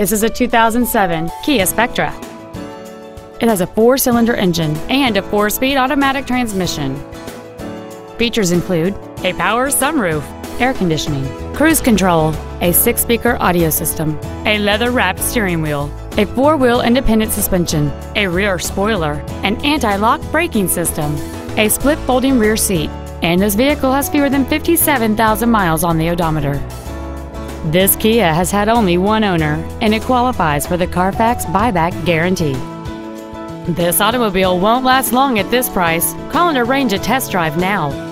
This is a 2007 Kia Spectra. It has a four-cylinder engine and a four-speed automatic transmission. Features include a power sunroof, air conditioning, cruise control, a six-speaker audio system, a leather-wrapped steering wheel, a four-wheel independent suspension, a rear spoiler, an anti-lock braking system, a split folding rear seat, and this vehicle has fewer than 57,000 miles on the odometer. This Kia has had only one owner, and it qualifies for the Carfax buyback guarantee. This automobile won't last long at this price. Call and arrange a test drive now.